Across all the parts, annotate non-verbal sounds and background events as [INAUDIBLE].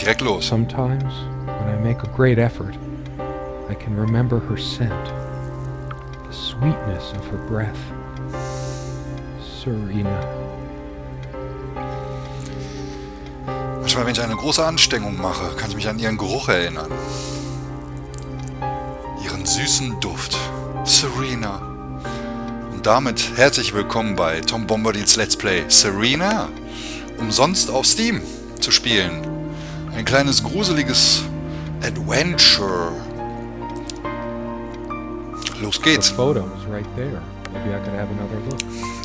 direkt los. Sometimes, when I make a great effort, I can remember her scent, the sweetness of her breath. Serena. Manchmal, wenn ich eine große Anstrengung mache, kann ich mich an ihren Geruch erinnern. Ihren süßen Duft. Serena. Und damit herzlich willkommen bei Tom Bombadils Let's Play Serena. Umsonst auf Steam zu spielen. Ein kleines gruseliges Adventure. Los geht's.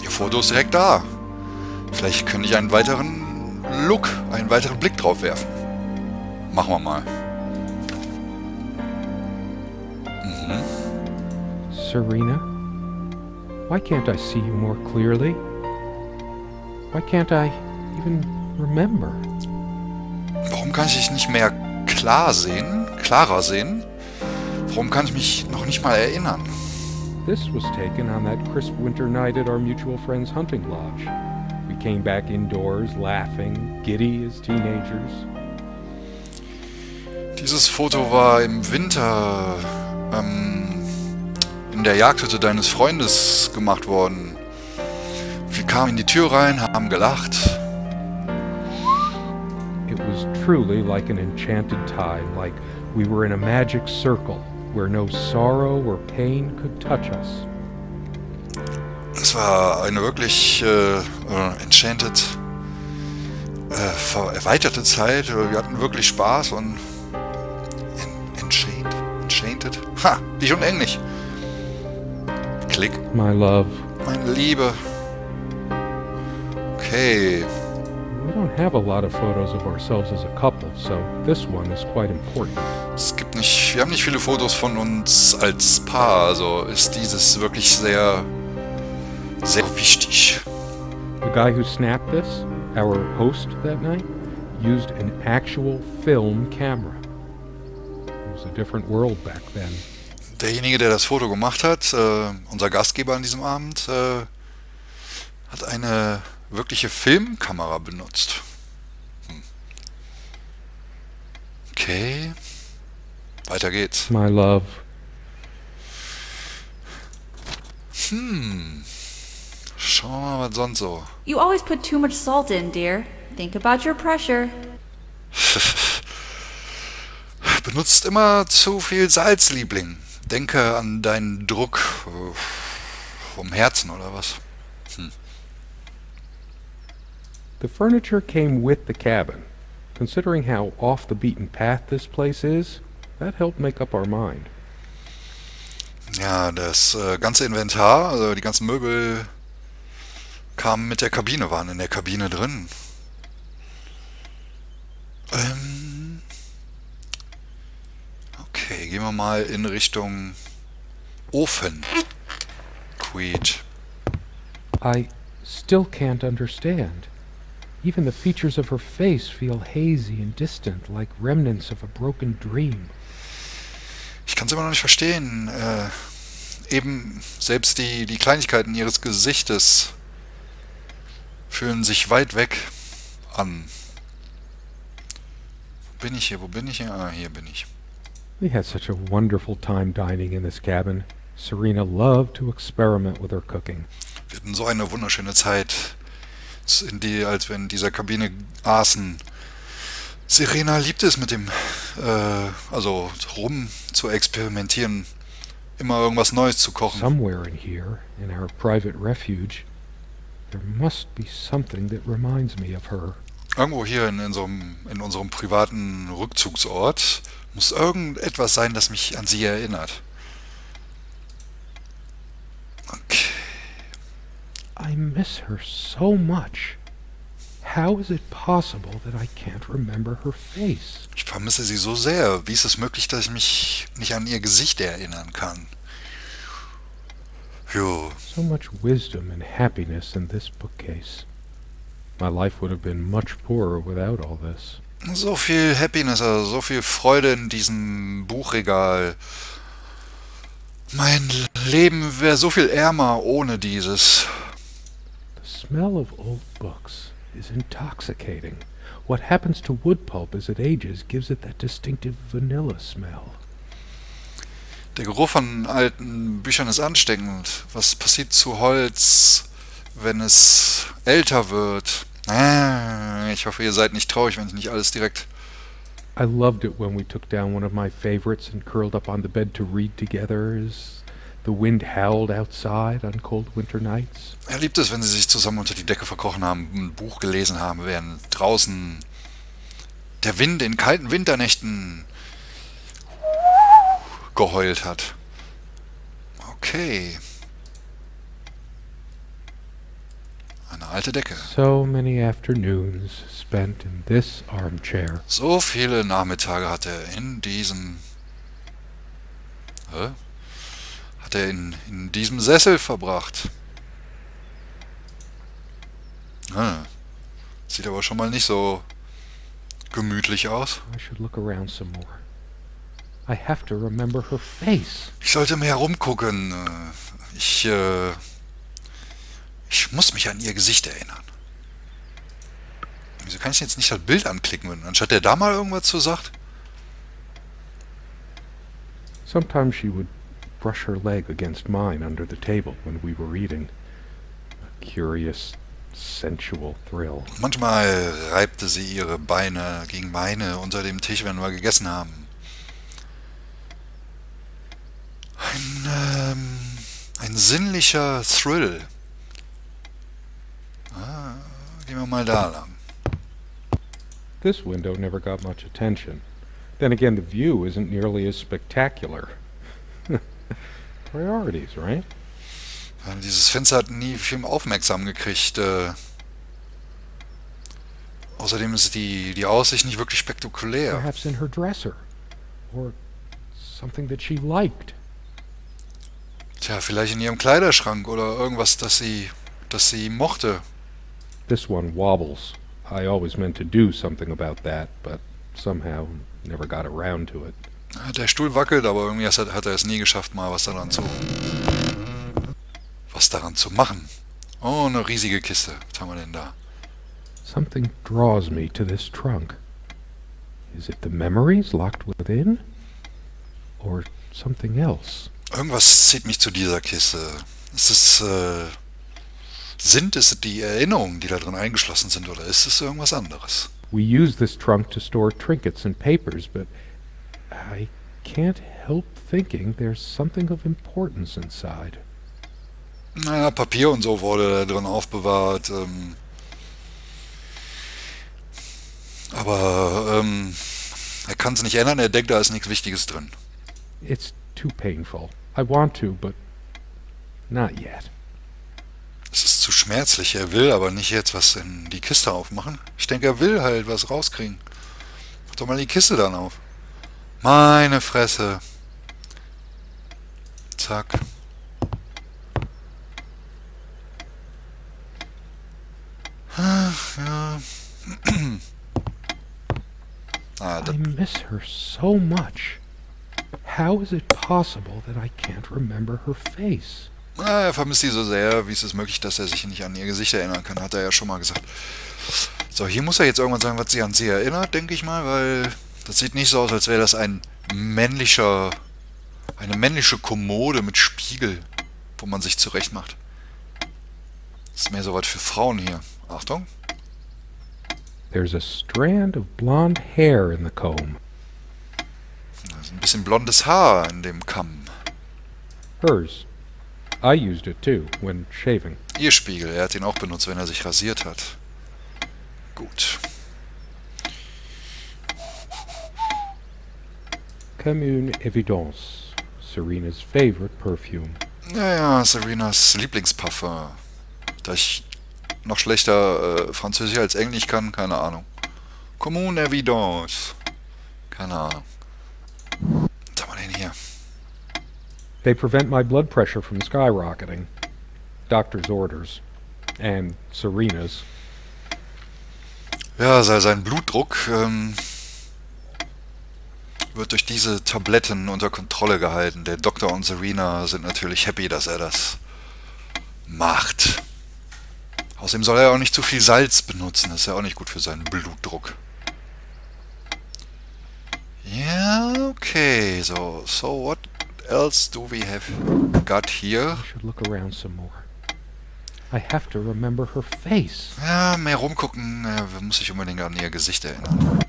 Ihr Foto ist direkt da. Vielleicht könnte ich einen weiteren Look, einen weiteren Blick drauf werfen. Machen wir mal. Serena? Why can't I see you more clearly? Why can't I even remember? Kann ich dich nicht mehr klar sehen? Klarer sehen? Warum kann ich mich noch nicht mal erinnern? This was taken on that crisp winter night at our mutual friend's hunting lodge. We came back indoors, laughing, giddy as teenagers. Dieses Foto war im Winter ähm, in der Jagdhütte deines Freundes gemacht worden. Wir kamen in die Tür rein, haben gelacht. Truly like an enchanted time, like we were in a magic circle where no sorrow or pain could touch us. Es war eine wirklich äh, äh, enchanted, äh, erweiterte Zeit. Äh, wir hatten wirklich Spaß und en enchanted, enchanted. Ha, wie schon Englisch. Klick, My love, meine Liebe. Okay, es gibt nicht, wir haben nicht viele Fotos von uns als Paar, also ist dieses wirklich sehr, sehr wichtig. The guy who snapped this, our host that night, used an actual film camera. It was a different world back then. Derjenige, der das Foto gemacht hat, äh, unser Gastgeber an diesem Abend, äh, hat eine wirkliche Filmkamera benutzt. Hm. Okay. Weiter geht's. My love, Hm. Schauen wir mal, was sonst so. You always put too much salt in, dear. Think about your pressure. [LAUGHS] Benutzt immer zu viel Salz, Liebling. Denke an deinen Druck äh, vom Herzen oder was. The furniture came with the cabin. Considering how off the beaten path this place is, that helped make up our mind. Ja, das äh, ganze Inventar, also die ganzen Möbel kamen mit der Kabine, waren in der Kabine drin. Ähm, okay, gehen wir mal in Richtung Ofen. Queed. I still can't understand. Even the features of her face feel hazy and distant, like remnants of a broken dream. Ich kann es immer noch nicht verstehen. Äh, eben selbst die, die Kleinigkeiten ihres Gesichtes fühlen sich weit weg an. Wo bin ich hier? Wo bin ich hier? Ah, hier bin ich. We had such a wonderful time dining in this cabin. Serena loved to experiment with her cooking. Wir hatten so eine wunderschöne Zeit, in die, als wir in dieser Kabine aßen. Serena liebt es mit dem, äh, also rum zu experimentieren, immer irgendwas Neues zu kochen. Somewhere in here, in our private refuge, there must be something that reminds me of her. Irgendwo hier in, in, so einem, in unserem privaten Rückzugsort muss irgendetwas sein, das mich an sie erinnert. Okay. I miss her so much. How is it possible that I can't remember her face? Ich vermisse sie so sehr. Wie ist es möglich, dass ich mich nicht an ihr Gesicht erinnern kann? Jo. So much wisdom and happiness in this bookcase. My life would have been much poorer without all this. So viel Happiness, also so viel Freude in diesem Buchregal. Mein Leben wäre so viel ärmer ohne dieses. The smell of old books is intoxicating, What happens to wood pulp as it ages gives it that distinctive vanilla smell. Der Geruch von alten Büchern ist ansteckend. Was passiert zu Holz, wenn es älter wird? Ah, ich hoffe, ihr seid nicht traurig, wenn ich nicht alles direkt... I loved it when we took down one of my favorites and curled up on the bed to read together the wind howled outside on cold winter nights. Er liebt es, wenn sie sich zusammen unter die Decke verkrochen haben, ein Buch gelesen haben, während draußen der Wind in kalten Winternächten geheult hat. Okay. Eine alte Decke. So many afternoons spent in this armchair. So viele Nachmittage hat er in diesem... Hä? Hat er in, in diesem Sessel verbracht. Ah, sieht aber schon mal nicht so gemütlich aus. Ich sollte mehr herumgucken. Ich, äh, ich muss mich an ihr Gesicht erinnern. Wieso kann ich jetzt nicht das Bild anklicken, wenn anstatt der da mal irgendwas zu sagt? Sometimes she would brush her leg against mine under the table when we were reading. A curious, sensual thrill. Manchmal reibte sie ihre Beine gegen meine unter dem Tisch, wenn wir gegessen haben. Ein, ähm, ein sinnlicher Thrill. Ah, gehen wir mal da lang. This window never got much attention. Then again, the view isn't nearly as spectacular. Priorities, right? Dieses Fenster hat nie viel aufmerksam gekriegt. Äh, außerdem ist die, die Aussicht nicht wirklich spektakulär. Perhaps in her dresser. Or something that she liked. Tja, vielleicht in ihrem Kleiderschrank oder irgendwas, das sie, das sie mochte. This one wobbles. I always meant to do something about that, but somehow never got around to it. Der Stuhl wackelt, aber irgendwie hat, hat er es nie geschafft, mal was daran zu... Was daran zu machen. Oh, eine riesige Kiste. Was haben wir denn da? Something draws me to this trunk. Is it the memories locked within? Or something else? Irgendwas zieht mich zu dieser Kiste. Ist es, äh, sind es die Erinnerungen, die da drin eingeschlossen sind, oder ist es irgendwas anderes? We use this trunk to store trinkets and papers, but I can't help thinking there's something of importance inside. Naja, Papier und so wurde da drin aufbewahrt. Ähm, aber ähm, er kann es nicht ändern, er denkt, da ist nichts Wichtiges drin. It's too painful. I want to, but not yet. Es ist zu schmerzlich, er will aber nicht jetzt was in die Kiste aufmachen. Ich denke, er will halt was rauskriegen. Mach doch mal die Kiste dann auf. Meine Fresse. Zack. Ach, ja. [CLEARS THROAT] ah, I miss her so much. How is it possible that I can't remember her face? ah, er vermisst sie so sehr. Wie ist es möglich, dass er sich nicht an ihr Gesicht erinnern kann? Hat er ja schon mal gesagt. So, hier muss er jetzt irgendwann sagen, was sie an sie erinnert, denke ich mal, weil das sieht nicht so aus, als wäre das ein männlicher, eine männliche Kommode mit Spiegel, wo man sich zurecht macht. Das ist mehr so was für Frauen hier. Achtung. There's a strand of blonde hair in the comb. Da ist ein bisschen blondes Haar in dem Kamm. Hers. I used it too when shaving. Ihr Spiegel, er hat ihn auch benutzt, wenn er sich rasiert hat. Gut. Commune Evidence. Serena's favorite perfume. Naja, Serenas Lieblingsparfum. Da ich noch schlechter äh, Französisch als Englisch kann, keine Ahnung. Commune Evidence. Keine Ahnung. Was haben wir denn hier? They prevent my blood pressure from skyrocketing. Doctor's orders. And Serena's. Ja, sei- sein Blutdruck ähm, wird durch diese Tabletten unter Kontrolle gehalten. Der Doktor und Serena sind natürlich happy, dass er das macht. Außerdem soll er auch nicht zu viel Salz benutzen. Das ist ja auch nicht gut für seinen Blutdruck. Ja, okay. So, so what else do we have got here? I should look around some more. I have to remember her face. Ja, mehr rumgucken. Äh, muss ich unbedingt an ihr Gesicht erinnern.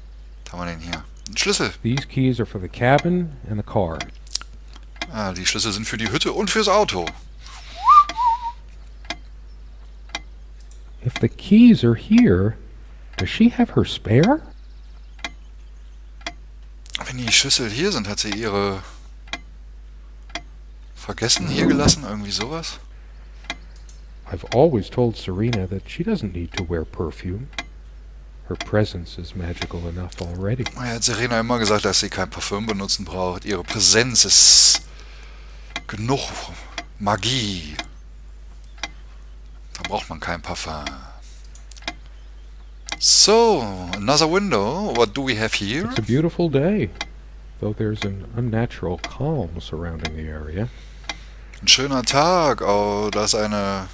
Was haben wir denn hier? Schlüssel. These keys are for the cabin and the car. Ah, die Schlüssel sind für die Hütte und fürs Auto. If the keys are here, does she have her spare? Wenn die Schlüssel hier sind, hat sie ihre vergessen, hier gelassen, irgendwie sowas. I've always told Serena that she doesn't need to wear perfume. Her presence is magical enough already. Er hat Serena immer gesagt, dass sie kein Parfüm benutzen braucht. Ihre Präsenz ist genug Magie. Da braucht man kein Parfum. So, another window. What do we have here? It's a beautiful day, though there's an unnatural calm surrounding the area. Ein schöner Tag. Oh, da ist eine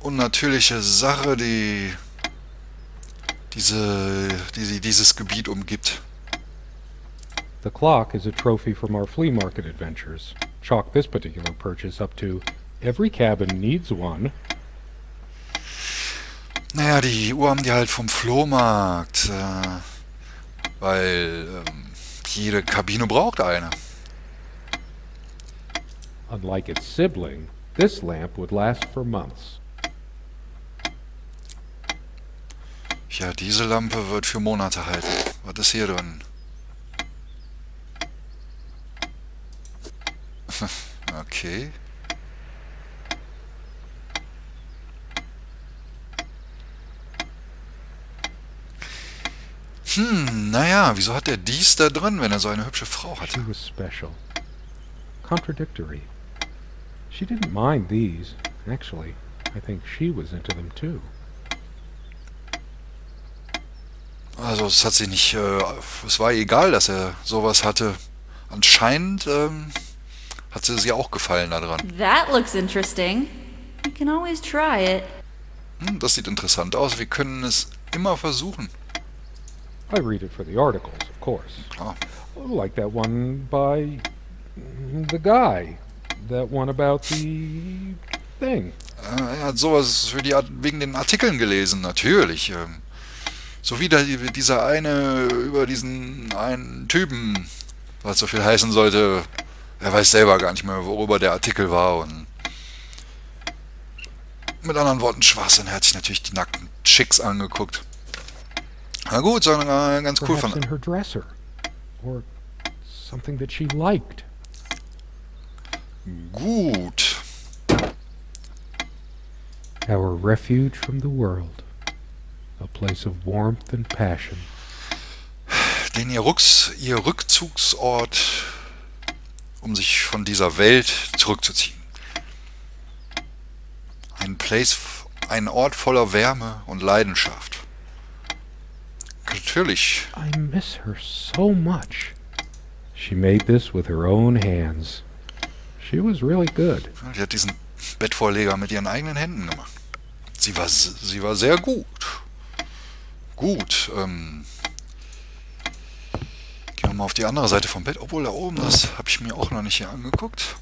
unnatürliche Sache, die diese, die dieses Gebiet umgibt. The clock is a trophy from our flea market adventures. Chalk this particular purchase up to every cabin needs one. Naja, die Uhr haben die halt vom Flohmarkt. Äh, weil ähm, jede Kabine braucht eine. Unlike its sibling, this lamp would last for months. Ja, diese Lampe wird für Monate halten. Was ist hier drin? [LAUGHS] okay. Hm, naja, wieso hat er dies da drin, wenn er so eine hübsche Frau She hatte? was special. Contradictory. She didn't mind these. Actually, I think she was into them too. Also es hat sie nicht, äh, es war egal, dass er sowas hatte. Anscheinend ähm, hat sie sie auch gefallen daran. That looks interesting. You can always try it. Hmm, Hm, das sieht interessant aus. Wir können es immer versuchen. I read it for the articles, of course. Klar. Like that one by the guy. That one about the thing. Äh, Er hat sowas für die, Art- wegen den Artikeln gelesen, natürlich. ähm. So wie dieser eine über diesen einen Typen, was so viel heißen sollte. Er weiß selber gar nicht mehr, worüber der Artikel war. Und mit anderen Worten, Schwachsinn. Er hat sich natürlich die nackten Chicks angeguckt. Na gut, so äh, ganz cool von. Gut. Our refuge from the world. A place of warmth and passion. den ihr, Rucks, ihr Rückzugsort, um sich von dieser Welt zurückzuziehen. Ein Place, ein Ort voller Wärme und Leidenschaft. Natürlich. I miss her so much. She made this with her own hands. She was really good. Die hat diesen Bettvorleger mit ihren eigenen Händen gemacht. Sie war, sie war sehr gut. Gut. Ähm, gehen wir mal auf die andere Seite vom Bett. Obwohl da oben, das habe ich mir auch noch nicht hier angeguckt.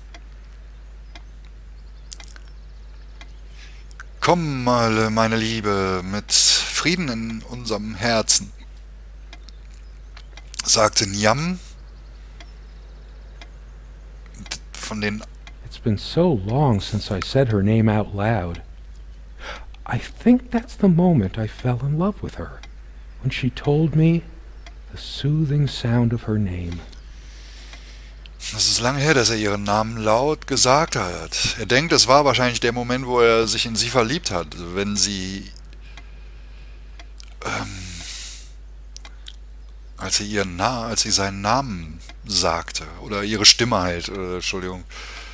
Komm mal, meine Liebe, mit Frieden in unserem Herzen, sagte Niam. Von den It's been so long since I said her name out loud. I think that's the moment I fell in love with her. When she told me the soothing sound of her name. Es ist lange her, dass er ihren Namen laut gesagt hat. Er denkt, es war wahrscheinlich der Moment, wo er sich in sie verliebt hat, wenn sie... Ähm, als sie ihren Na als sie seinen Namen sagte. Oder ihre Stimme halt, äh, Entschuldigung.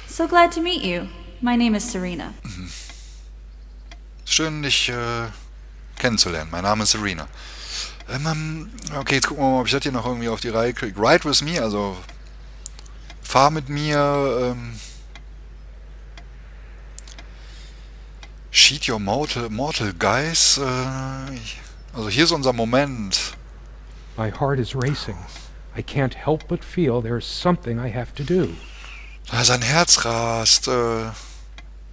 So glad to meet you. My name is Serena. Schön, dich äh, kennenzulernen. Mein Name ist Serena. Ähm, ähm, okay, jetzt gucken wir mal, ob ich das hier noch irgendwie auf die Reihe kriege. Ride with me, also fahr mit mir. Ähm, Feed your mortal, mortal guys. Äh, also hier ist unser Moment. My heart is racing. I can't help but feel there's something I have to do. Sein Herz rast. Äh,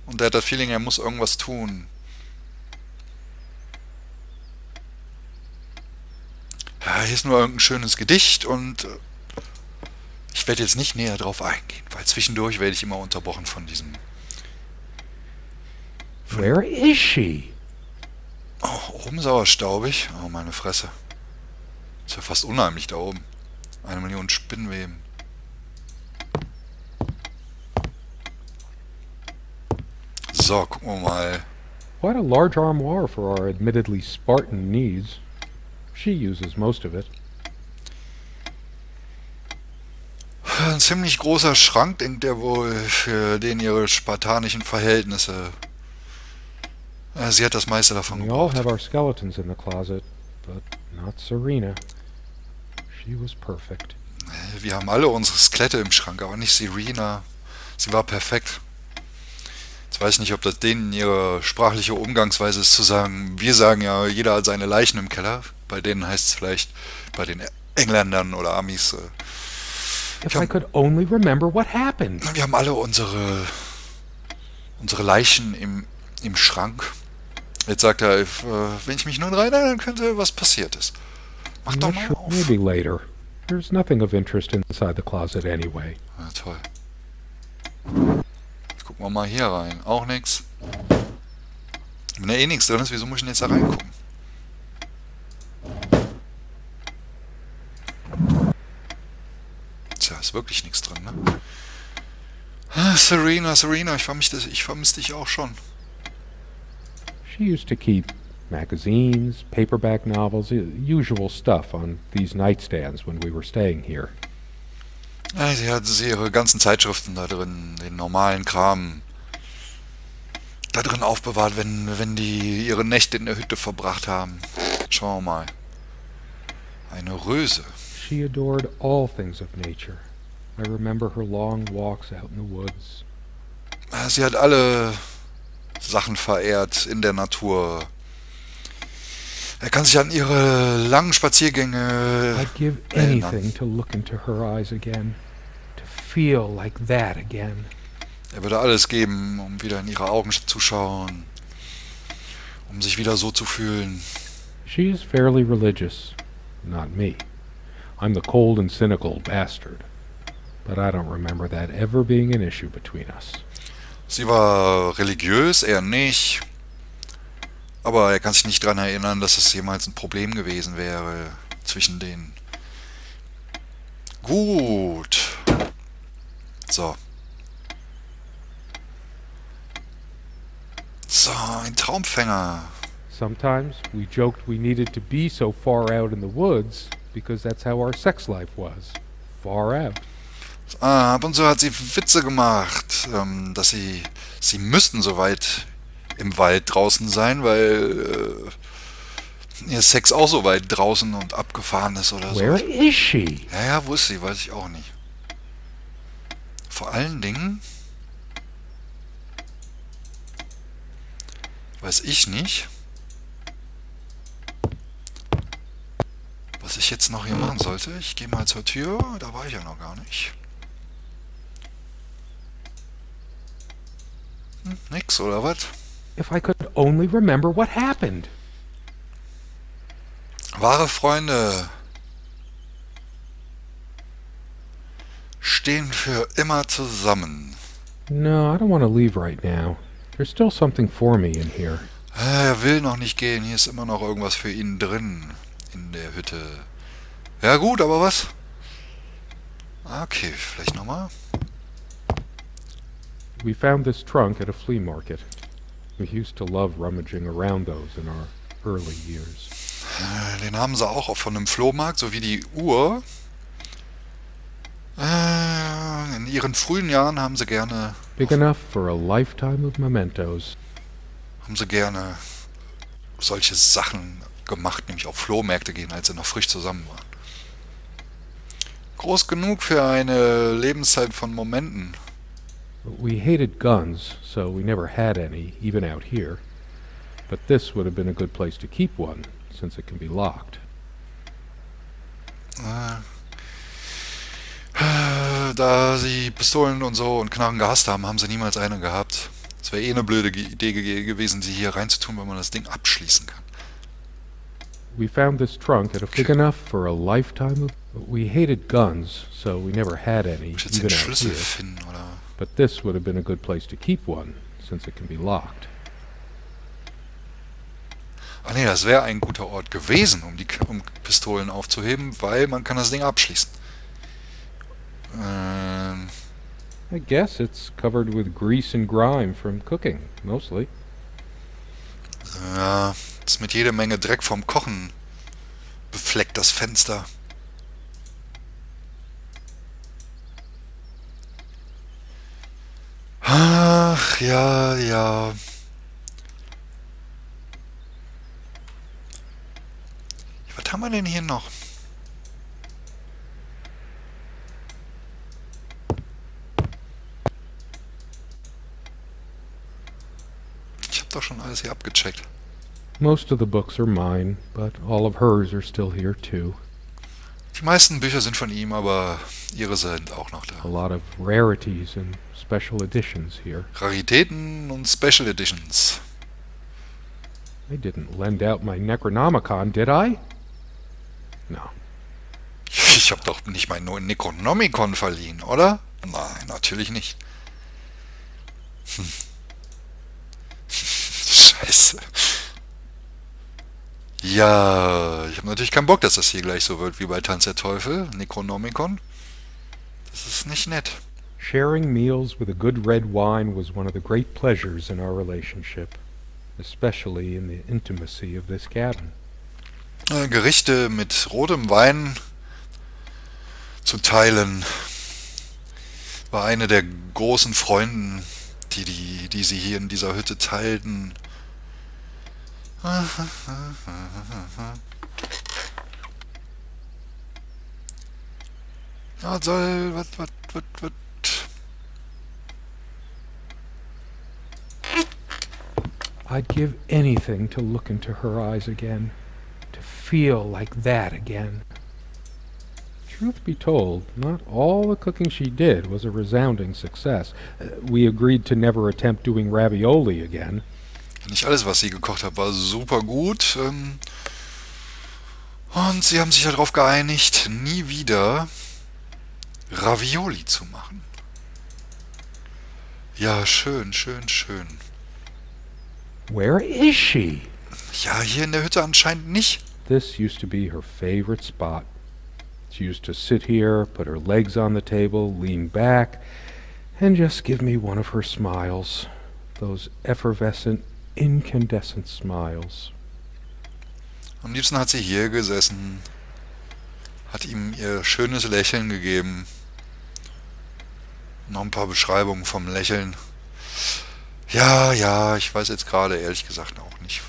und er hat das Feeling, er muss irgendwas tun. Ja, hier ist nur irgendein schönes Gedicht und äh, ich werde jetzt nicht näher drauf eingehen, weil zwischendurch werde ich immer unterbrochen von diesem... Von Where is she? Oh, oben sauerstaubig. Oh, meine Fresse. Ist ja fast unheimlich da oben. Eine Million Spinnweben. So, gucken wir mal. Quite a large armoire for our admittedly Spartan needs. She uses most of it. Ein ziemlich großer Schrank, denkt er wohl, für den ihre spartanischen Verhältnisse. Sie hat das meiste davon We all have our skeletons in the closet, but not Serena. She was perfect. Wir haben alle unsere Skelette im Schrank, aber nicht Serena. Sie war perfekt. Jetzt weiß ich nicht, ob das denen ihre sprachliche Umgangsweise ist, zu sagen, wir sagen ja, jeder hat seine Leichen im Keller. Bei denen heißt es vielleicht, bei den Engländern oder Amis. Äh, If I could only remember what happened. Wir haben alle unsere, unsere Leichen im, im Schrank. Jetzt sagt er, if, äh, wenn ich mich nur dran erinnern könnte, was passiert ist. Mach I'm doch mal sure. auf. Maybe later. There's nothing of interest inside the closet anyway. Ja, toll. Gucken wir mal hier rein. Auch nix. Wenn da eh nichts drin ist, wieso muss ich denn jetzt da reingucken? Tja, ist wirklich nichts drin, ne? Ah, Serena, Serena, ich vermisse ich vermiss dich auch schon. She used to keep magazines, paperback novels, usual stuff on these nightstands when we were staying here. Ja, sie hat sie ihre ganzen Zeitschriften da drin, den normalen Kram da drin aufbewahrt, wenn, wenn die ihre Nächte in der Hütte verbracht haben. Schauen wir mal. Eine Röse. She adored all things of nature. I remember her long walks out in the woods. Sie hat alle Sachen verehrt in der Natur. Er kann sich an ihre langen Spaziergänge I'd give erinnern. anything to look into her eyes again, to feel like that again. Er würde alles geben, um wieder in ihre Augen zu schauen, um sich wieder so zu fühlen. She is fairly religious. Not me. I'm the cold and cynical bastard. But I don't remember that ever being an issue between us. Sie war religiös, er nicht. Aber er kann sich nicht daran erinnern, dass es jemals ein Problem gewesen wäre zwischen denen. Gut. So. So, ein Traumfänger. Sometimes we joked we needed to be so far out in the woods because that's how our sex life was. Far out. Ah, ab und zu hat sie Witze gemacht, ähm, dass sie, sie müssten so weit im Wald draußen sein, weil äh, ihr Sex auch so weit draußen und abgefahren ist oder so. Where is she? Ja, ja, wo ist sie? Weiß ich auch nicht. Vor allen Dingen weiß ich nicht, ich jetzt noch hier machen sollte. Ich gehe mal zur Tür, da war ich ja noch gar nicht. Hm, nix, oder was? If I could only remember what happened. Wahre Freunde stehen für immer zusammen. No, I don't want to leave right now. There's still something for me in here. Er will noch nicht gehen, hier ist immer noch irgendwas für ihn drin in der Hütte. Ja gut, aber was? Okay, vielleicht nochmal. We found this trunk at a flea market. We used to love rummaging around those in our early years. Äh, Den haben sie auch von einem Flohmarkt, so wie die Uhr. Äh, In ihren frühen Jahren haben sie gerne, Big enough for a lifetime of mementos. haben sie gerne solche Sachen gemacht, nämlich auf Flohmärkte gehen, als sie noch frisch zusammen waren. Groß genug für eine Lebenszeit von Momenten. We hated guns, so we never had any, even out here. But this would have been a good place to keep one, since it can be locked. Äh, [SIGHS] Da sie Pistolen und so und Knarren gehasst haben, haben sie niemals eine gehabt. Es wäre eh eine blöde Idee ge- gewesen, sie hier reinzutun, wenn man das Ding abschließen kann. We found this trunk at a big enough for a lifetime of... We hated guns, so we never had any, muss jetzt even den out Schlüssel here. finden, oder? But this would have been a good place to keep one, since it can be locked. Ah nee, das wäre ein guter Ort gewesen, um die um Pistolen aufzuheben, weil man kann das Ding abschließen. Ähm, I guess it's covered with grease and grime from cooking, mostly. ja, ist mit jede Menge Dreck vom Kochen befleckt, das Fenster. Ach, ja, ja. Was haben wir denn hier noch? Ich doch schon alles hier abgecheckt. Most of the books are mine, but all of hers are still here too. Die meisten Bücher sind von ihm, aber ihre sind auch noch A da. lot of rarities and special editions here. Raritäten und Special Editions. I didn't lend out my Necronomicon, did I? No. Ich habe doch nicht mein neuen Necronomicon verliehen, oder? Nein, natürlich nicht. Hm. [LAUGHS] Scheiße. Ja, ich habe natürlich keinen Bock, dass das hier gleich so wird wie bei Tanz der Teufel, Necronomicon. Das ist nicht nett. Sharing meals with a good red wine was one of the great pleasures in our relationship, especially in the intimacy of this cabin. Äh, Gerichte mit rotem Wein zu teilen war eine der großen Freunden, die, die, die sie hier in dieser Hütte teilten. Ja, soll, was, was, was, was. I'd give anything to look into her eyes again, to feel like that again. Truth be told, not all the cooking she did was a resounding success. Uh, we agreed to never attempt doing ravioli again. Nicht alles, was sie gekocht hat, war super gut. Ähm, und sie haben sich darauf geeinigt, nie wieder Ravioli zu machen. Ja, schön, schön, schön. Where is she? Ja, hier in der Hütte anscheinend nicht. This used to be her favorite spot. She used to sit here, put her legs on the table, lean back, and just give me one of her smiles. Those effervescent, incandescent smiles. Am liebsten hat sie hier gesessen, hat ihm ihr schönes Lächeln gegeben. Noch ein paar Beschreibungen vom Lächeln. Ja, ja, ich weiß jetzt gerade ehrlich gesagt auch nicht.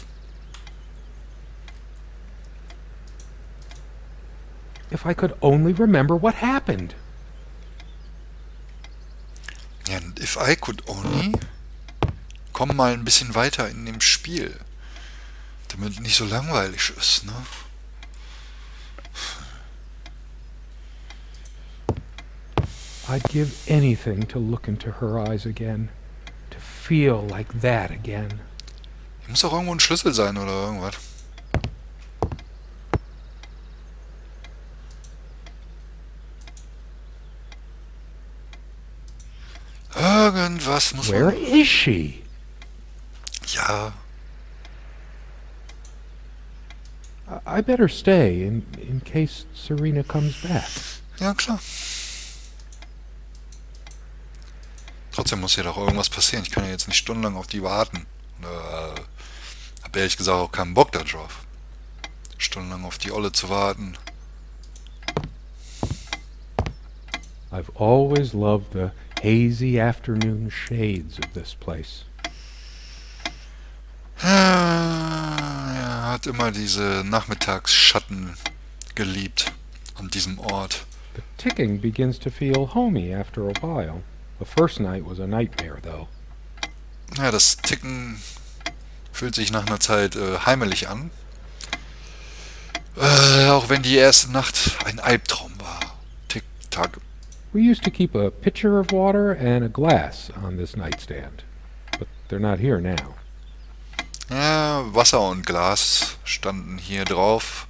If I could only remember what happened. And if I could only. Komm mal ein bisschen weiter in dem Spiel. Damit nicht so langweilig ist, ne? I'd give anything to look into her eyes again, to feel like that again. Hier muss auch irgendwo ein Schlüssel sein oder irgendwas. Irgendwas muss Where man... is she? Ja, I- better stay in, in case Serena comes back. ja klar. Trotzdem muss hier doch irgendwas passieren. Ich kann ja jetzt nicht stundenlang auf die warten. Äh, hab ehrlich gesagt auch keinen Bock darauf. Stundenlang auf die Olle zu warten. I've always loved the hazy afternoon shades of this place. Er hat immer diese Nachmittagsschatten geliebt an diesem Ort. The ticking begins to feel homey after a while. The first night was a nightmare, though. Ja, das Ticken Fühlt sich nach einer Zeit äh, heimelig an. Äh, auch wenn die erste Nacht ein Albtraum war. Tick-Tack. We used to keep a pitcher of water and a glass on this nightstand. But they're not here now. Ja, Wasser und Glas standen hier drauf.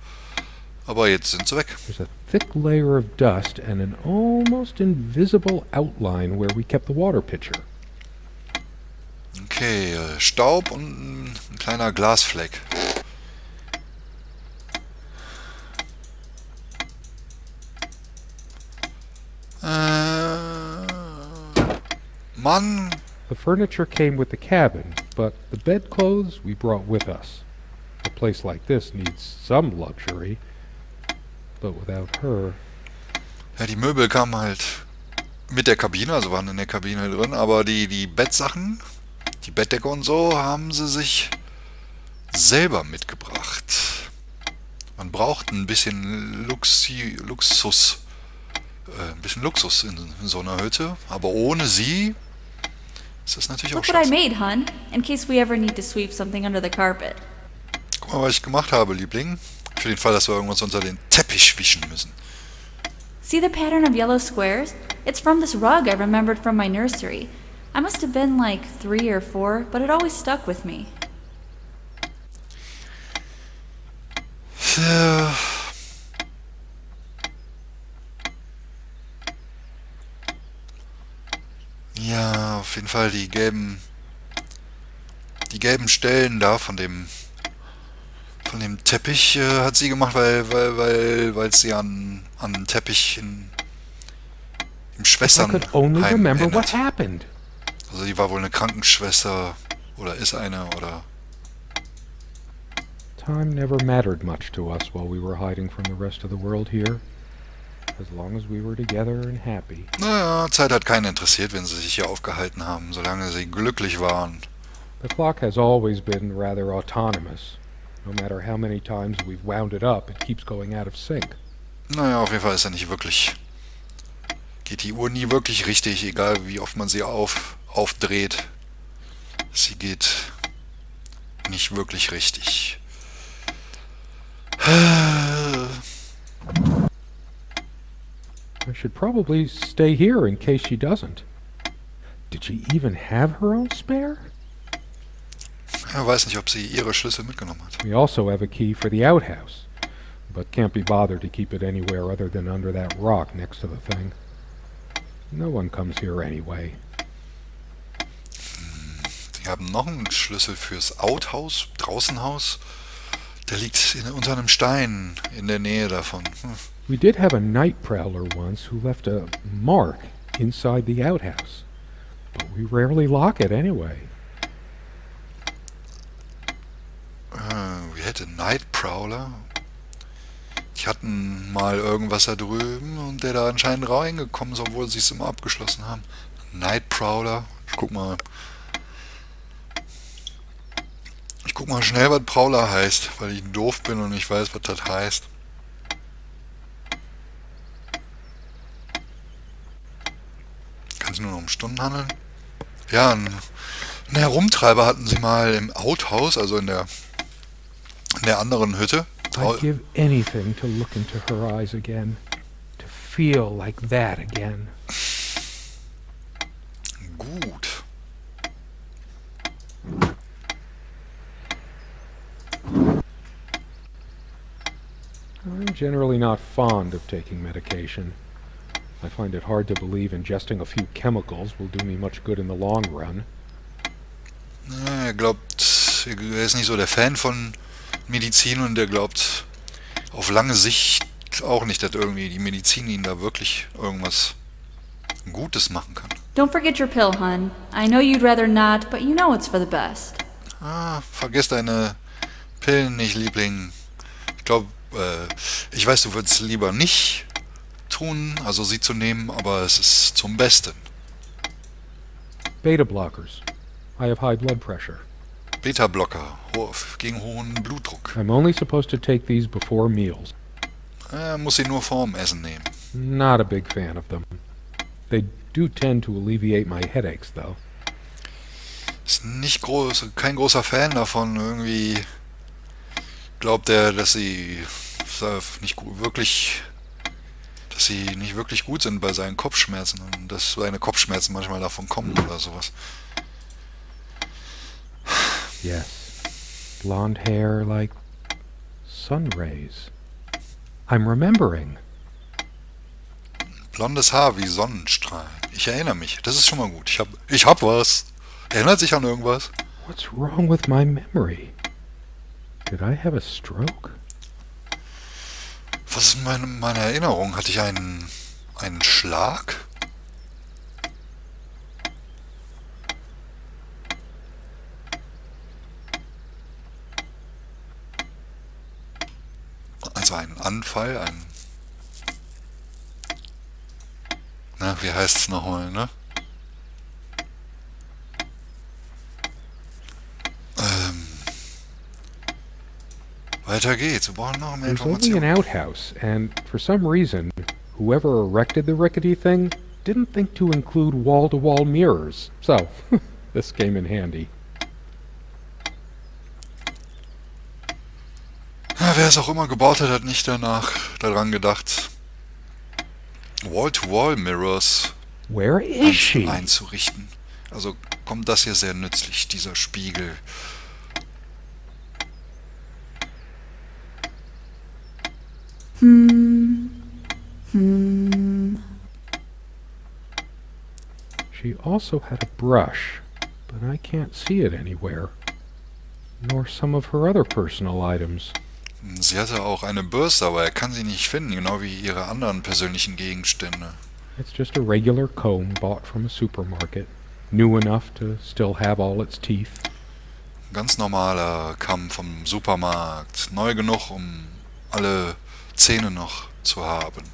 Aber jetzt sind sie weg. There's a thick layer of dust and an almost invisible outline where we kept the water pitcher. Okay, äh, Staub und ein kleiner Glasfleck. Äh, Mann, The furniture came with the cabin, but the bedclothes we brought with us. A place like this needs some luxury, but without her, Ja, die Möbel kamen halt mit der Kabine, also waren in der Kabine drin, aber die, die Bettsachen, die Bettdecke und so, haben sie sich selber mitgebracht. Man braucht ein bisschen Luxi, Luxus, äh, ein bisschen Luxus in, in so einer Hütte, aber ohne sie ist das natürlich auch Look what I made, hun, in case we ever need to sweep something under the carpet. Guck mal, was ich gemacht habe, Liebling. Für den Fall, dass wir irgendwas unter den Teppich wischen müssen. See the pattern of yellow squares? It's from this rug I remembered from my nursery. I must have been like three or four, but it always stuck with me. Ja. Auf jeden Fall die gelben die gelben Stellen da von dem von dem Teppich äh, hat sie gemacht, weil weil weil weil sie an an Teppich in im happened. Also die war wohl eine Krankenschwester oder ist eine oder Time never mattered much to us while we were hiding from the rest of the world here. Naja, Zeit hat keinen interessiert, wenn sie sich hier aufgehalten haben, solange sie glücklich waren. The clock has always been rather autonomous. No matter how many times we've wound it up, it keeps going out of sync. Naja, auf jeden Fall ist er nicht wirklich. Geht die Uhr nie wirklich richtig, egal wie oft man sie auf, aufdreht. Sie geht nicht wirklich richtig. I should probably stay here in case she doesn't. Did she even have her own spare? Er weiß nicht, ob sie ihre Schlüssel mitgenommen hat. We also have a key for the outhouse, but can't be bothered to keep it anywhere other than under that rock next to the thing. No one comes here anyway. Sie haben noch einen Schlüssel fürs Outhaus, Draußenhaus. Der liegt in, unter einem Stein in der Nähe davon. Hm. We did have a night prowler once who left a mark inside the outhouse, but we rarely lock it anyway. Äh, wir hätten Night Prowler. Die hatten mal irgendwas da drüben und der da anscheinend reingekommen ist, obwohl sie es immer abgeschlossen haben. Night Prowler. Ich guck mal. Ich guck mal schnell, was Prowler heißt, weil ich doof bin und nicht weiß, was das heißt. Kann es nur noch um Stunden handeln? Ja, ein, ein Herumtreiber hatten sie mal im Outhouse, also in der in der anderen Hütte. I'd give anything to look into her eyes again, to feel like that again. Gut. I'm generally not fond of taking medication. I find it hard to believe ingesting a few chemicals will do me much good in the long run. Ja, er glaubt, er ist nicht so der Fan von Medizin und er glaubt auf lange Sicht auch nicht, dass irgendwie die Medizin ihn da wirklich irgendwas Gutes machen kann. Don't forget your pill, hun. I know you'd rather not, but you know it's for the best. Ah, vergiss deine Pillen nicht, Liebling. Ich glaube, äh, ich weiß, du würdest lieber nicht tun, also sie zu nehmen, aber es ist zum Besten. Beta blockers. I have high blood pressure. Beta-Blocker ho gegen hohen Blutdruck. I'm only supposed to take these before meals. Er muss sie nur vorm Essen nehmen. Not a big fan of them. They do tend to alleviate my headaches, though. Ist nicht groß, kein großer Fan davon. Irgendwie glaubt er, dass sie nicht wirklich, dass sie nicht wirklich gut sind bei seinen Kopfschmerzen und dass seine Kopfschmerzen manchmal davon kommen oder sowas. Yes. Blonde hair like sun rays. I'm remembering. Blondes Haar wie Sonnenstrahlen. Ich erinnere mich. Das ist schon mal gut. Ich hab, ich hab was. Erinnert sich an irgendwas? What's wrong with my memory? Did I have a stroke? Was ist meine, meine Erinnerung? Hatte ich einen, einen Schlag? Also einen Anfall, ein... Na, wie heißt es nochmal, ne? Weiter geht's. Wir brauchen noch mehr There's only an outhouse, and for some reason, whoever erected the rickety thing didn't think to include wall-to-wall -wall mirrors. So, [LAUGHS] this came in handy. Ja, wer es auch immer gebaut hat, hat nicht danach daran gedacht, Wall-to-Wall -Wall Mirrors Where is she? einzurichten. Also kommt das hier sehr nützlich, dieser Spiegel. Hmm. Hmm. She also had a brush, but I can't see it anywhere. Nor some of her other personal items. Sie hatte auch eine Bürste, aber er kann sie nicht finden, genau wie ihre anderen persönlichen Gegenstände. It's just a regular comb bought from a supermarket, new enough to still have all its teeth. Ganz normaler Kamm vom Supermarkt, neu genug, um alle Zähne noch zu haben.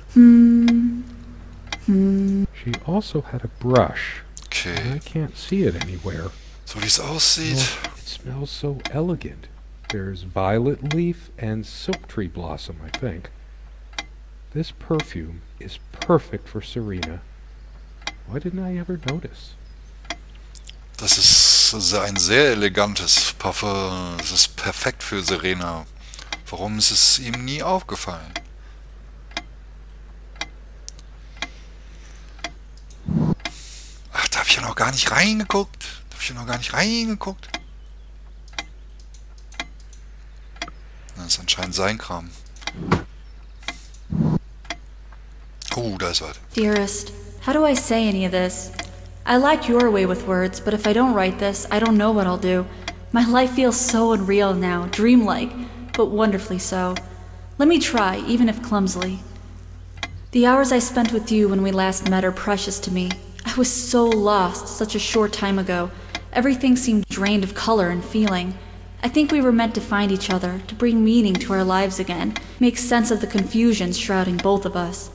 She also had a brush. Okay. I can't see it anywhere. So wie es aussieht. Oh, it smells so elegant. There's violet leaf and silk tree blossom, I think. This perfume is perfect for Serena. Why didn't I ever notice? Das ist ein sehr elegantes Parfum. Es ist perfekt für Serena. Warum ist es ihm nie aufgefallen? Ach, da habe ich ja noch gar nicht reingeguckt. Habe ich noch gar nicht reingeguckt. Das ist anscheinend sein Kram. Oh, da ist was. Dearest, how do I say any of this? I like your way with words, but if I don't write this, I don't know what I'll do. My life feels so unreal now, dreamlike but wonderfully so. Let me try, even if clumsily. The hours I spent with you when we last met are precious to me. I was so lost such a short time ago. Everything seemed drained of color and feeling. I think we were meant to find each other, to bring meaning to our lives again, make sense of the confusion shrouding both of us.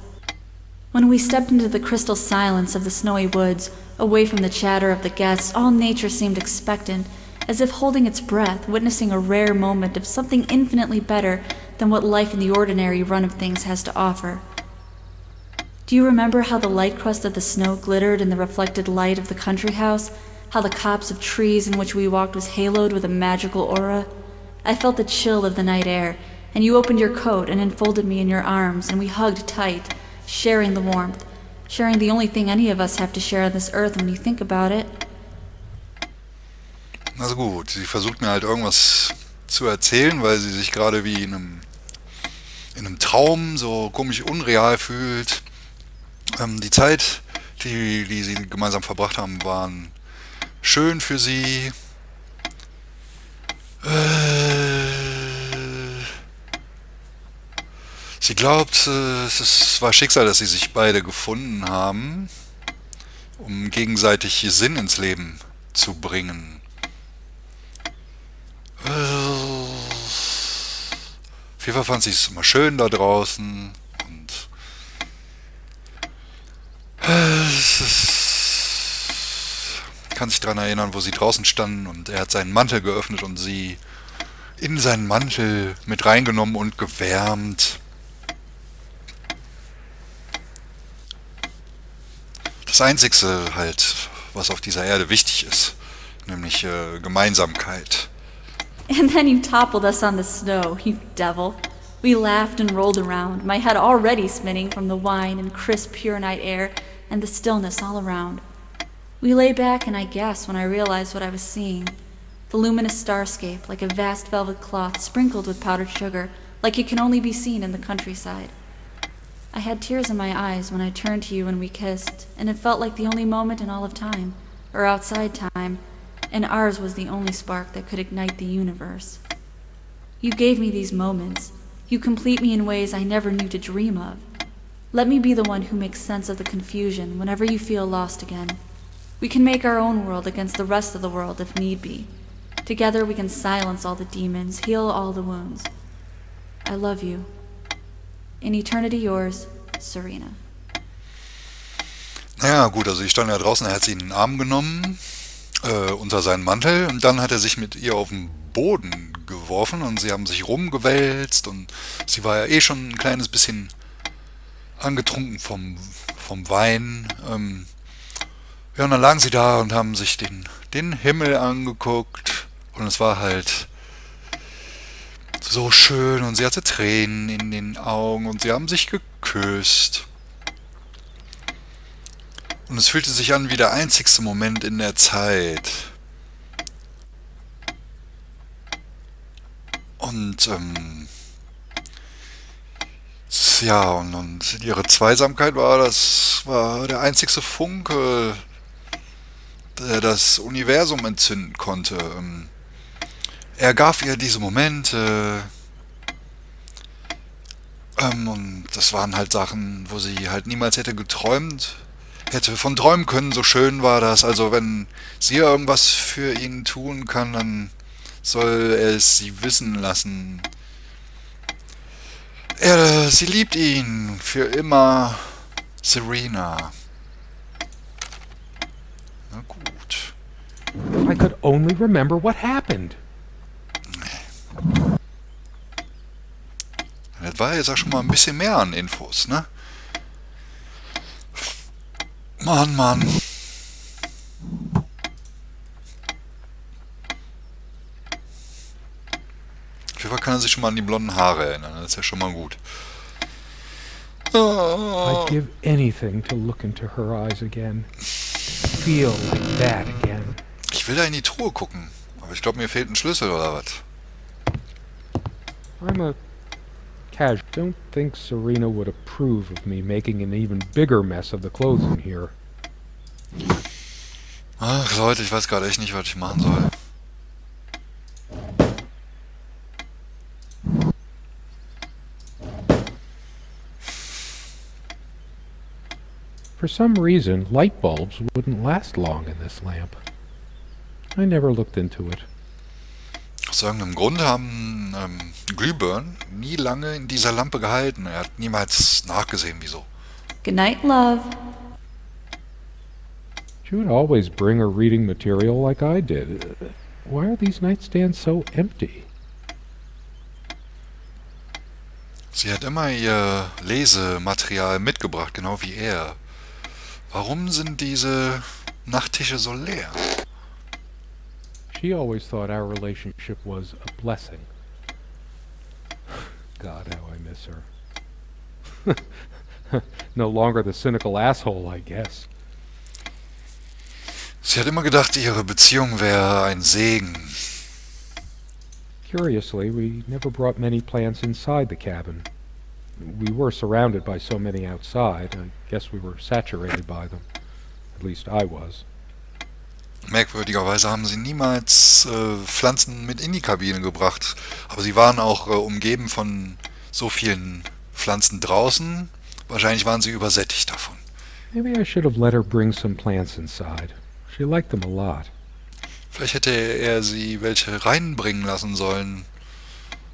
When we stepped into the crystal silence of the snowy woods, away from the chatter of the guests, all nature seemed expectant, as if holding its breath, witnessing a rare moment of something infinitely better than what life in the ordinary run of things has to offer. Do you remember how the light crust of the snow glittered in the reflected light of the country house? How the copse of trees in which we walked was haloed with a magical aura? I felt the chill of the night air, and you opened your coat and enfolded me in your arms, and we hugged tight, sharing the warmth, sharing the only thing any of us have to share on this earth when you think about it. Also gut, sie versucht mir halt irgendwas zu erzählen, weil sie sich gerade wie in einem, in einem Traum so komisch unreal fühlt. Ähm, die Zeit, die, die sie gemeinsam verbracht haben, waren schön für sie. Äh, sie glaubt, äh, es war Schicksal, dass sie sich beide gefunden haben, um gegenseitig Sinn ins Leben zu bringen. Auf jeden Fall fand sie es immer schön da draußen und es ist, kann sich daran erinnern, wo sie draußen standen und er hat seinen Mantel geöffnet und sie in seinen Mantel mit reingenommen und gewärmt. Das Einzigste halt, was auf dieser Erde wichtig ist, nämlich äh, Gemeinsamkeit. And then you toppled us on the snow, you devil. We laughed and rolled around, my head already spinning from the wine and crisp, pure night air and the stillness all around. We lay back, and I gasped when I realized what I was seeing the luminous starscape, like a vast velvet cloth sprinkled with powdered sugar, like it can only be seen in the countryside. I had tears in my eyes when I turned to you and we kissed, and it felt like the only moment in all of time, or outside time, and ours was the only spark that could ignite the universe. You gave me these moments. You complete me in ways I never knew to dream of. Let me be the one who makes sense of the confusion whenever you feel lost again. We can make our own world against the rest of the world if need be. Together we can silence all the demons, heal all the wounds. I love you. In eternity yours, Serena. Naja, gut, also ich stand ja draußen, er hat sie in den Arm genommen, äh, unter seinen Mantel, und dann hat er sich mit ihr auf den Boden geworfen und sie haben sich rumgewälzt und sie war ja eh schon ein kleines bisschen angetrunken vom, vom Wein. Ähm, ja, und dann lagen sie da und haben sich den, den Himmel angeguckt und es war halt so schön und sie hatte Tränen in den Augen und sie haben sich geküsst. Und es fühlte sich an wie der einzigste Moment in der Zeit. Und ähm, ja, und, und ihre Zweisamkeit war das war der einzigste Funke, der das Universum entzünden konnte. Ähm, er gab ihr diese Momente. Ähm, und das waren halt Sachen, wo sie halt niemals hätte geträumt, hätte von träumen können. So schön war das. Also wenn sie irgendwas für ihn tun kann, dann soll er es sie wissen lassen. Er, sie liebt ihn für immer. Serena. Na gut. If I could only remember what happened. Das war jetzt auch schon mal ein bisschen mehr an Infos, ne? Mann, Mann. Auf jeden Fall kann er sich schon mal an die blonden Haare erinnern. Das ist ja schon mal gut. I'd give anything to look into her eyes again. Feel that again. Ich will da in die Truhe gucken. Aber ich glaube, mir fehlt ein Schlüssel oder was. I'm a casual. Don't think Serena would approve of me making an even bigger mess of the clothes in here. Ach Leute, ich weiß gerade echt nicht, was ich machen soll. For some reason, light bulbs wouldn't last long in this lamp. I never looked into it. Aus irgendeinem Grund haben ähm, Glühbirnen nie lange in dieser Lampe gehalten. Er hat niemals nachgesehen, wieso. Good night, love. She would always bring her reading material like I did. Why are these nightstands so empty? Sie hat immer ihr Lesematerial mitgebracht, genau wie er. Warum sind diese Nachttische so leer? She always thought our relationship was a blessing. God, how I miss her. [LAUGHS] no longer the cynical asshole, I guess. Sie hat immer gedacht, ihre Beziehung wäre ein Segen. Curiously, we never brought many plants inside the cabin. We were surrounded by so many outside, I guess we were saturated by them. At least I was. Merkwürdigerweise haben sie niemals äh, Pflanzen mit in die Kabine gebracht. Aber sie waren auch äh, umgeben von so vielen Pflanzen draußen. Wahrscheinlich waren sie übersättigt davon. Maybe I should have let her bring some plants inside. She liked them a lot. Vielleicht hätte er sie welche reinbringen lassen sollen.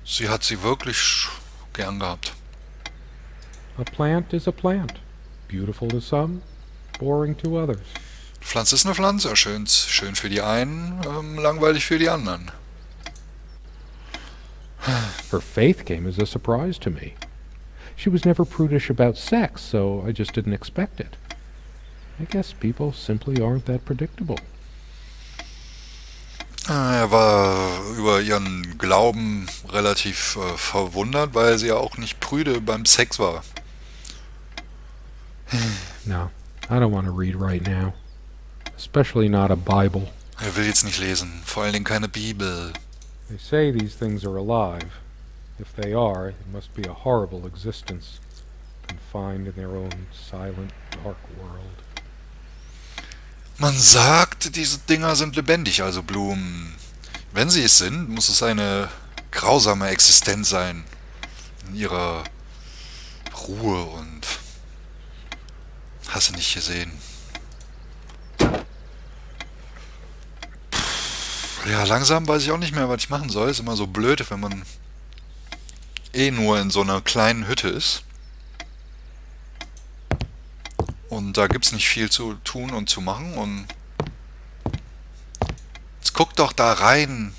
Sie hat sie wirklich gern gehabt. A plant is a plant. Beautiful to some, boring to others. Pflanze ist eine Pflanze, schön, schön für die einen, ähm, langweilig für die anderen. [SIGHS] Her faith came as a surprise to me. She was never prudish about sex, so I just didn't expect it. I guess people simply aren't that predictable. Er war über ihren Glauben relativ äh, verwundert, weil sie ja auch nicht prüde beim Sex war. [SIGHS] No, I don't want to read right now. Especially not a Bible. Er will jetzt nicht lesen, vor allen Dingen keine Bibel. They say these things are alive. If they are, it must be a horrible existence, confined in their own silent, dark world. Man sagt, diese Dinger sind lebendig, also Blumen. Wenn sie es sind, muss es eine grausame Existenz sein. In ihrer Ruhe und... Hast du nicht gesehen. Ja, langsam weiß ich auch nicht mehr, was ich machen soll. Ist immer so blöd, wenn man eh nur in so einer kleinen Hütte ist. Und da gibt's nicht viel zu tun und zu machen. Und jetzt guck doch da rein.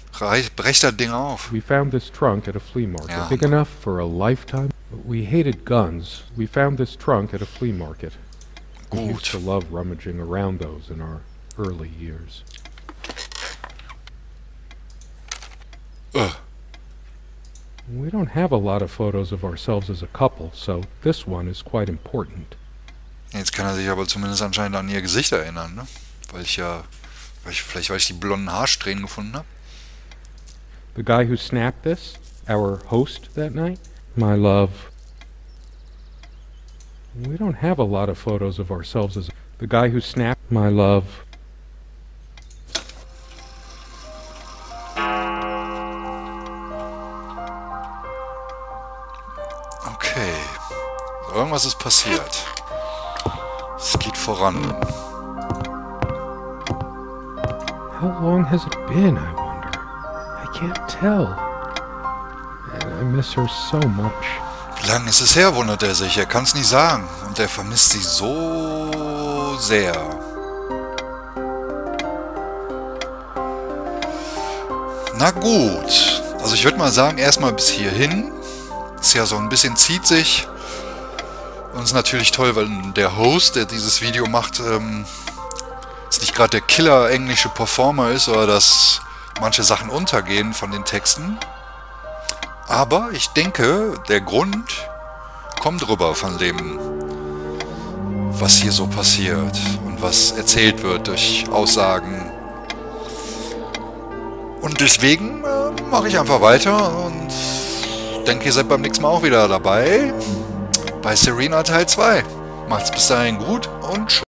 Brech das Ding auf. We found this trunk at a flea market, Ja. big enough for a lifetime. We hated guns. We found this trunk at a flea market. We used to love rummaging around those in our early years. Äh, We don't have a lot of photos of ourselves as a couple, so this one is quite important. Jetzt kann er sich aber zumindest anscheinend an ihr Gesicht erinnern, ne? Weil ich ja... Weil ich, vielleicht weil ich die blonden Haarsträhnen gefunden habe. The guy who snapped this, our host that night, my love. We don't have a lot of photos of ourselves as the guy who snapped my love. Okay. Irgendwas ist passiert. Es geht voran. How long has it been, I wonder? I can't tell. And I miss her so much. Wie lange ist es her, wundert er sich. Er kann es nicht sagen. Und er vermisst sie so sehr. Na gut. Also ich würde mal sagen, erstmal bis hierhin. Ist ja so ein bisschen zieht sich. Und ist natürlich toll, weil der Host, der dieses Video macht, ähm, jetzt nicht gerade der Killer englische Performer ist oder dass manche Sachen untergehen von den Texten. Aber ich denke, der Grund kommt rüber von dem, was hier so passiert und was erzählt wird durch Aussagen. Und deswegen äh, mache ich einfach weiter und denke, ihr seid beim nächsten Mal auch wieder dabei bei Serena Teil 2. Macht's bis dahin gut und tschüss.